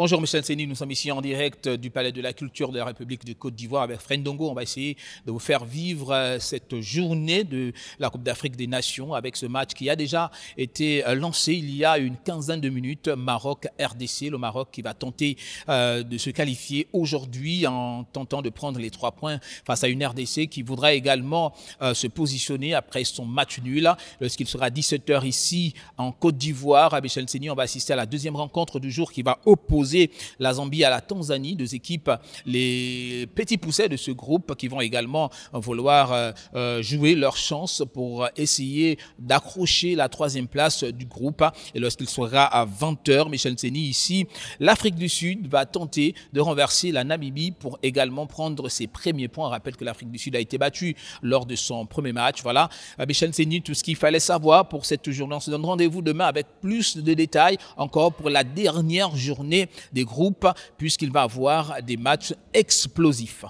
Bonjour Michel Seni, nous sommes ici en direct du Palais de la Culture de la République de Côte d'Ivoire avec Frendongo. On va essayer de vous faire vivre euh, cette journée de la Coupe d'Afrique des Nations avec ce match qui a déjà été euh, lancé il y a une quinzaine de minutes. Maroc-RDC, le Maroc qui va tenter euh, de se qualifier aujourd'hui en tentant de prendre les trois points face à une RDC qui voudra également se positionner après son match nul. Lorsqu'il sera 17h ici en Côte d'Ivoire, Michel Seni, on va assister à la deuxième rencontre du jour qui va opposer la Zambie à la Tanzanie, deux équipes, les petits poussets de ce groupe qui vont également vouloir euh, euh, jouer leur chance pour essayer d'accrocher la troisième place du groupe. Et lorsqu'il sera à 20h, Michel Seni ici, l'Afrique du Sud va tenter de renverser la Namibie pour également prendre ses premiers points. On rappelle que l'Afrique du Sud a été battue lors de son premier match. Voilà, euh, Michel Seni, tout ce qu'il fallait savoir pour cette journée. On se donne rendez-vous demain avec plus de détails encore pour la dernière journée des groupes puisqu'il va avoir des matchs explosifs.